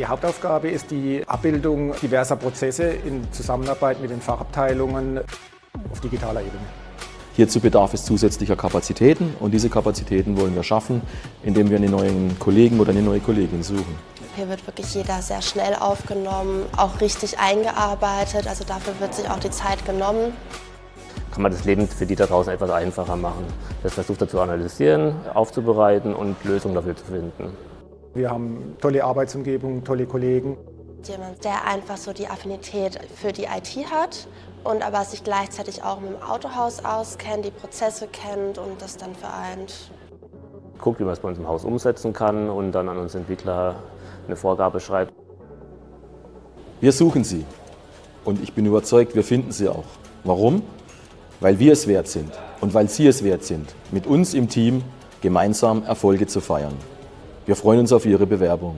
Die Hauptaufgabe ist die Abbildung diverser Prozesse in Zusammenarbeit mit den Fachabteilungen auf digitaler Ebene. Hierzu bedarf es zusätzlicher Kapazitäten und diese Kapazitäten wollen wir schaffen, indem wir einen neuen Kollegen oder eine neue Kollegin suchen. Hier wird wirklich jeder sehr schnell aufgenommen, auch richtig eingearbeitet, also dafür wird sich auch die Zeit genommen. Kann man das Leben für die da draußen etwas einfacher machen. Das versucht er zu analysieren, aufzubereiten und Lösungen dafür zu finden. Wir haben tolle Arbeitsumgebung, tolle Kollegen. Jemand, der einfach so die Affinität für die IT hat und aber sich gleichzeitig auch mit dem Autohaus auskennt, die Prozesse kennt und das dann vereint. Guckt, wie man es bei uns im Haus umsetzen kann und dann an uns Entwickler eine Vorgabe schreibt. Wir suchen sie und ich bin überzeugt, wir finden sie auch. Warum? Weil wir es wert sind und weil Sie es wert sind, mit uns im Team gemeinsam Erfolge zu feiern. Wir freuen uns auf Ihre Bewerbung.